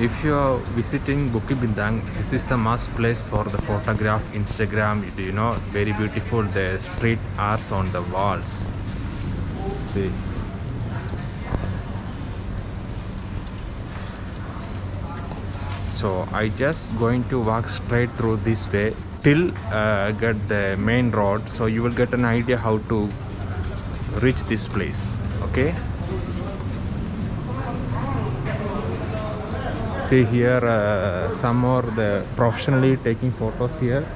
if you are visiting Bukit Bintang, this is the must place for the photograph, Instagram. You know, very beautiful. The street arts on the walls. See. So I just going to walk straight through this way till uh, get the main road. So you will get an idea how to reach this place. Okay. See here uh, some more the professionally taking photos here.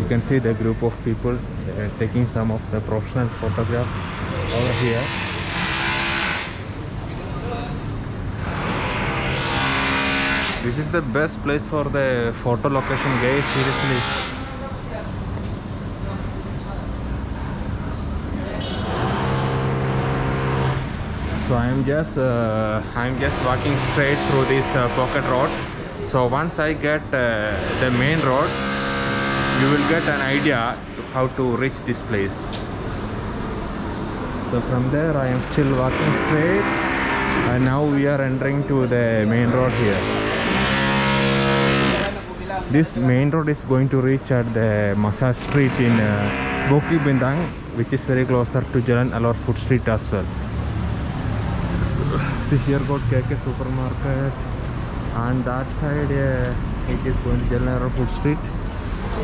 You can see the group of people uh, taking some of the professional photographs over here. This is the best place for the photo location guys seriously so i am just uh, i'm just walking straight through this uh, pocket roads so once i get uh, the main road you will get an idea how to reach this place. So from there i am still walking straight and now we are entering to the main road here. This main road is going to reach at the Massage Street in uh, Bukit Bintang which is very closer to Jalan Alor Food Street as well got KK supermarket. And that side uh, it is going to Jalan Food Street.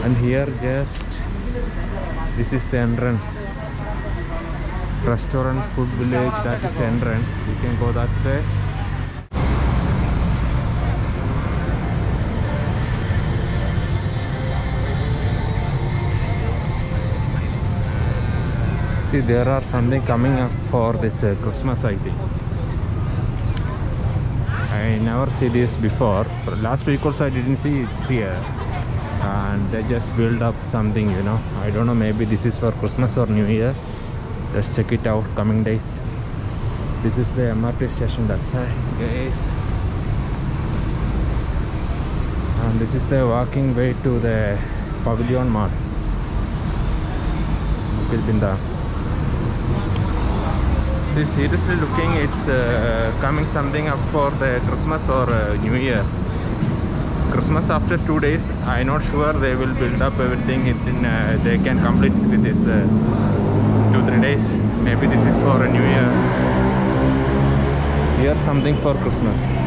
And here just this is the entrance. Restaurant food village that is the entrance. You can go that way see there are something coming up for this uh, Christmas I think I never see this before. For last week also I didn't see it here. And they just build up something, you know. I don't know, maybe this is for Christmas or New Year. Let's check it out coming days. This is the MRT station that side, guys. And this is the walking way to the Pavilion Mall. Bukit See, seriously looking, it's uh, coming something up for the Christmas or uh, New Year. Christmas after two days, I'm not sure they will build up everything. In, uh, they can complete with this uh, two three days. Maybe this is for a New Year. Here something for Christmas.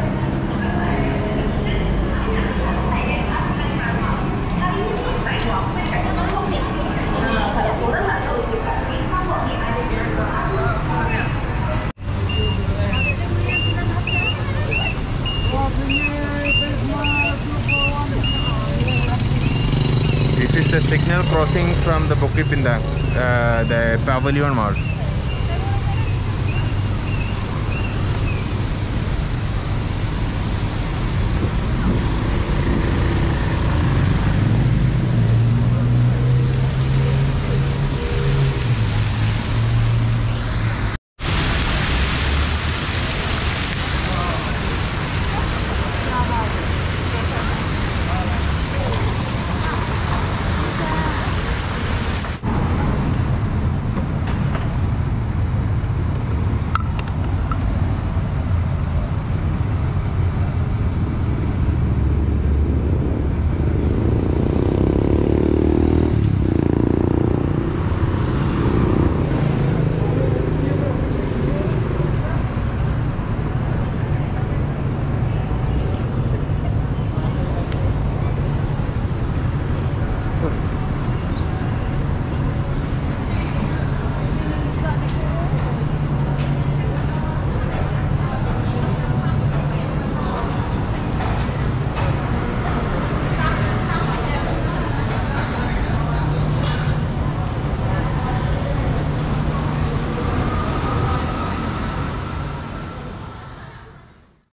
The signal crossing from the Bukit Bintang, uh, the Pavilion Mall.